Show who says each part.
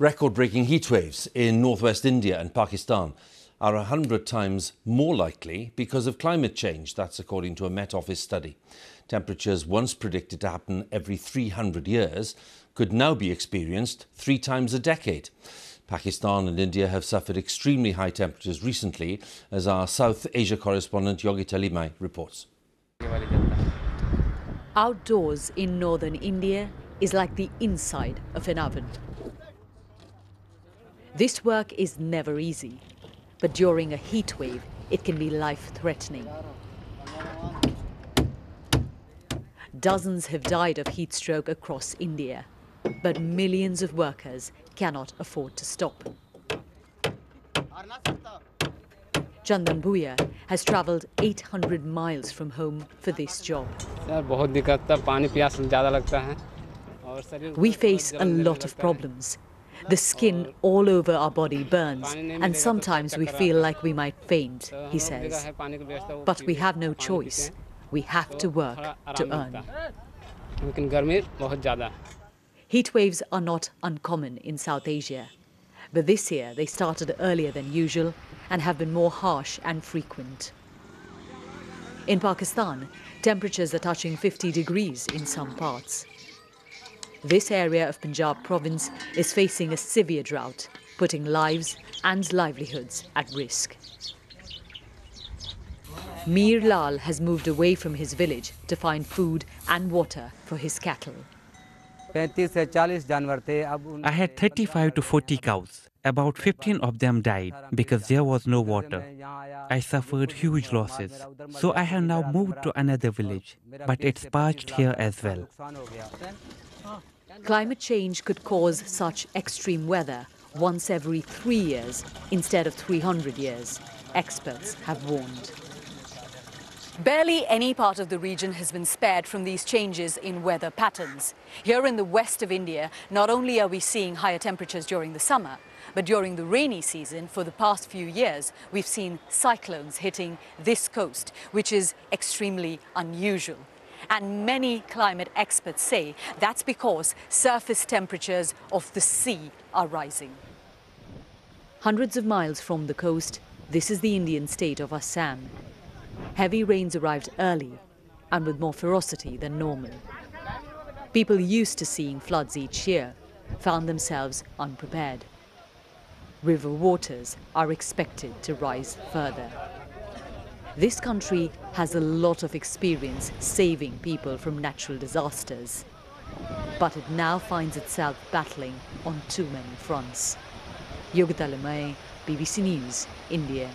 Speaker 1: Record breaking heat waves in northwest India and Pakistan are 100 times more likely because of climate change. That's according to a Met Office study. Temperatures once predicted to happen every 300 years could now be experienced three times a decade. Pakistan and India have suffered extremely high temperatures recently, as our South Asia correspondent Yogita Limaye reports.
Speaker 2: Outdoors in northern India is like the inside of an oven. This work is never easy, but during a heat wave, it can be life-threatening. Dozens have died of heat stroke across India, but millions of workers cannot afford to stop. Chandan Bhuya has travelled 800 miles from home for this job. We face a lot of problems. The skin all over our body burns, and sometimes we feel like we might faint, he says. But we have no choice. We have to work to earn. Heat waves are not uncommon in South Asia, but this year they started earlier than usual and have been more harsh and frequent. In Pakistan, temperatures are touching 50 degrees in some parts. This area of Punjab province is facing a severe drought, putting lives and livelihoods at risk. Mir Lal has moved away from his village to find food and water for his cattle.
Speaker 3: I had 35 to 40 cows. About 15 of them died because there was no water. I suffered huge losses. So I have now moved to another village, but it's parched here as well.
Speaker 2: Climate change could cause such extreme weather once every three years instead of 300 years, experts have warned. Barely any part of the region has been spared from these changes in weather patterns. Here in the west of India, not only are we seeing higher temperatures during the summer, but during the rainy season for the past few years, we've seen cyclones hitting this coast, which is extremely unusual. And many climate experts say that's because surface temperatures of the sea are rising. Hundreds of miles from the coast, this is the Indian state of Assam. Heavy rains arrived early and with more ferocity than normal. People used to seeing floods each year found themselves unprepared. River waters are expected to rise further. This country has a lot of experience saving people from natural disasters, but it now finds itself battling on too many fronts. Yogita Limaye, BBC News, India.